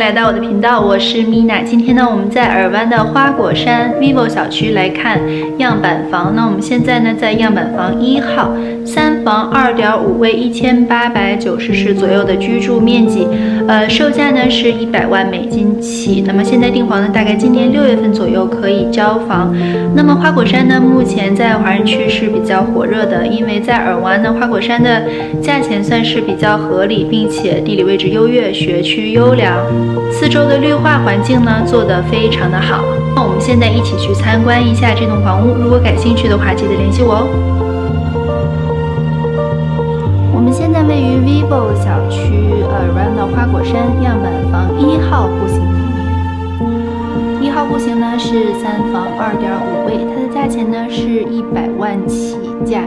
来到我的频道，我是 Mina。今天呢，我们在尔湾的花果山 vivo 小区来看样板房。那我们现在呢，在样板房一号，三房二点五卫，一千八百九十尺左右的居住面积，呃，售价呢是一百万美金起。那么现在订房呢，大概今年六月份左右可以交房。那么花果山呢，目前在华人区是比较火热的，因为在尔湾呢，花果山的价钱算是比较合理，并且地理位置优越，学区优良。四周的绿化环境呢做得非常的好，那我们现在一起去参观一下这栋房屋。如果感兴趣的话，记得联系我哦。我们现在位于 vivo 小区呃 run 的花果山样板房一号户型里面，一号户型呢是三房二点五卫，它的价钱呢是一百万起价。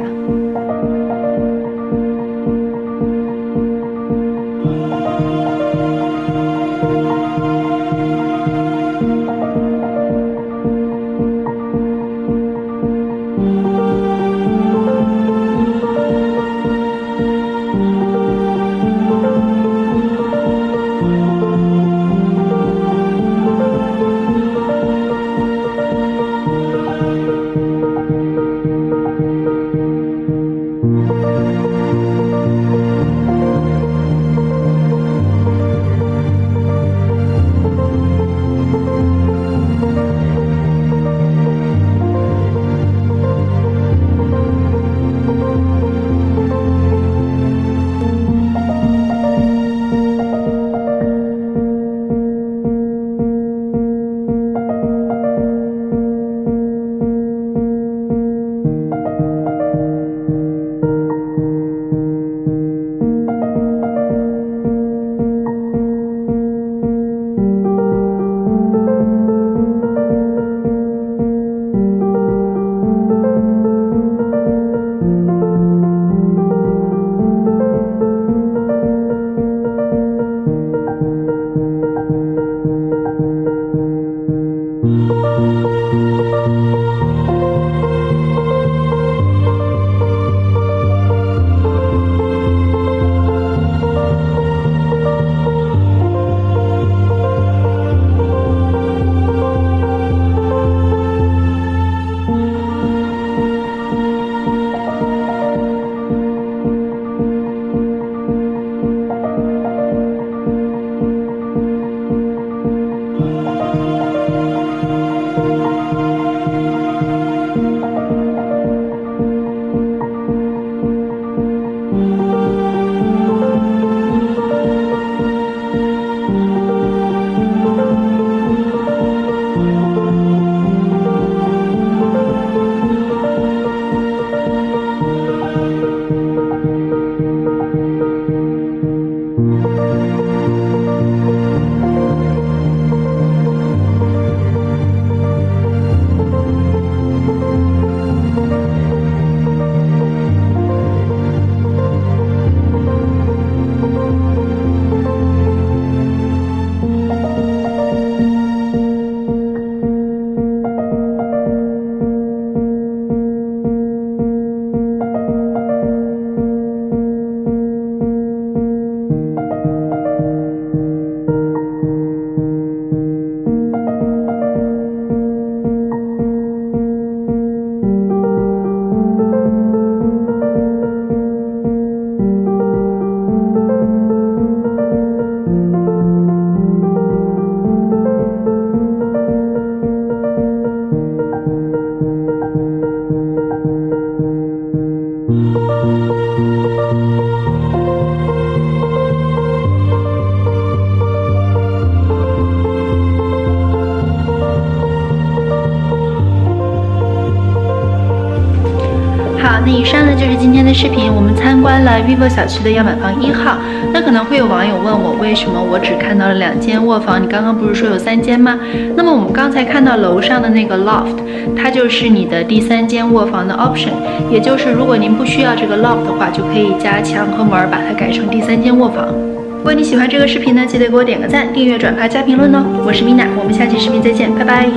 好，那以上呢就是今天的视频。我们参观了 vivo 小区的样板房一号。那可能会有网友问我，为什么我只看到了两间卧房？你刚刚不是说有三间吗？那么我们刚才看到楼上的那个 loft，它就是你的第三间卧房的 option。也就是如果您不需要这个 loft 的话，就可以加墙和门，把它改成第三间卧房。如果你喜欢这个视频呢，记得给我点个赞、订阅、转发、加评论哦。我是米娜我们下期视频再见，拜拜。